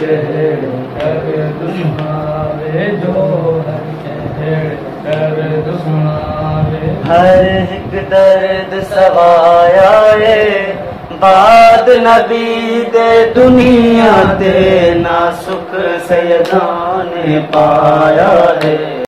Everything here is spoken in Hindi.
जहेड़ कर सुनावे जो हर जहेड़ दर्द सुनावे हर हिक दर्द सवाया है। बाद नबी दे दुनिया दे ना सुख सैदान पाया है।